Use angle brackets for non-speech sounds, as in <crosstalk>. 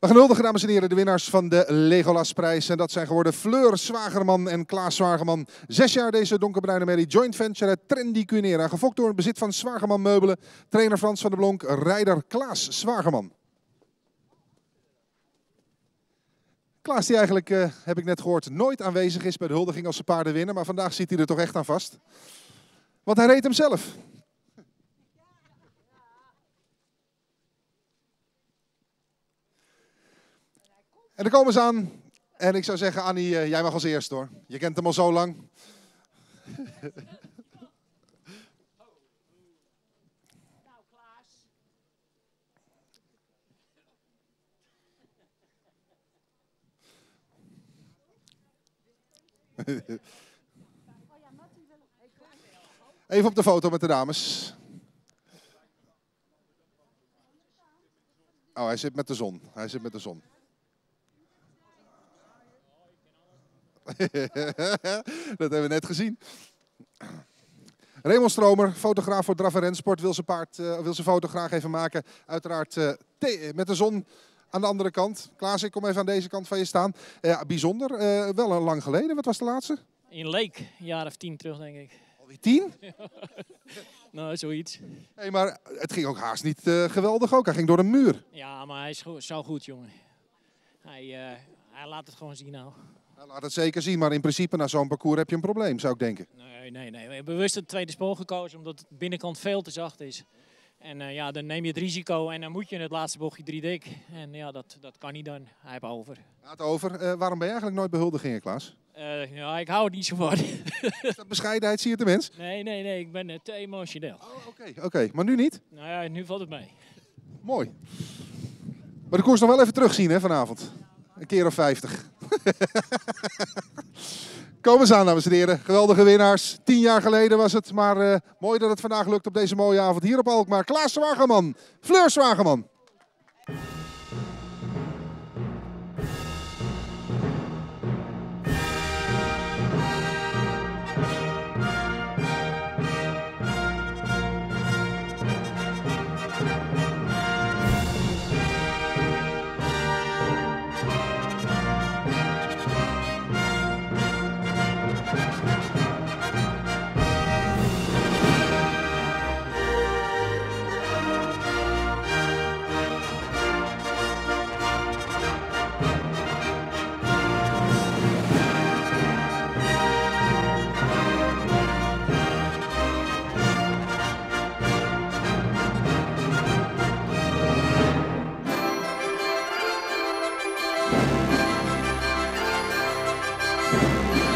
We gaan huldigen, dames en heren, de winnaars van de Legolasprijs. En dat zijn geworden Fleur Zwagerman en Klaas Zwagerman. Zes jaar deze donkerbruine merrie joint venture Trendy Cunera. Gefokt door het bezit van Zwagerman Meubelen. Trainer Frans van der Blonk, rijder Klaas Zwagerman. Klaas die eigenlijk, uh, heb ik net gehoord, nooit aanwezig is bij de huldiging als ze paarden winnen. Maar vandaag zit hij er toch echt aan vast. Want hij reed hem zelf. En dan komen ze aan. En ik zou zeggen, Annie, uh, jij mag als eerst hoor. Je kent hem al zo lang. Even op de foto met de dames. Oh, hij zit met de zon. Hij zit met de zon. <laughs> dat hebben we net gezien. Raymond Stromer, fotograaf voor Draf en Rensport, wil zijn, paard, uh, wil zijn foto graag even maken. Uiteraard uh, met de zon aan de andere kant. Klaas, ik kom even aan deze kant van je staan. Uh, bijzonder, wel een lang geleden. Wat was de laatste? In Leek, een jaar of tien terug denk ik. Alweer tien? <laughs> nou, zoiets. Hey, maar het ging ook haast niet geweldig ook. Hij ging door een muur. Ja, maar hij is zo goed, jongen. Hij, hij laat het gewoon zien nou. Nou, laat het zeker zien, maar in principe na zo'n parcours heb je een probleem, zou ik denken. Nee, nee, nee. We hebben bewust het tweede spoor gekozen omdat de binnenkant veel te zacht is. En uh, ja, dan neem je het risico en dan moet je in het laatste bochtje drie dik. En ja, dat, dat kan niet dan. Hij heeft over. Gaat over. Uh, waarom ben je eigenlijk nooit behuldigingen, Klaas? Uh, ja, ik hou het niet zo van. <laughs> is dat bescheidenheid, zie je de mens? Nee, nee, nee. Ik ben te emotioneel. Oh, oké, okay, okay. Maar nu niet? Nou ja, nu valt het mee. Mooi. Maar de koers nog wel even terugzien hè, vanavond. Een keer of 50. <laughs> Kom eens aan, dames en heren. Geweldige winnaars. Tien jaar geleden was het, maar uh, mooi dat het vandaag lukt op deze mooie avond hier op Alkmaar. Klaas Zwageman, Fleur Zwageman. Yeah.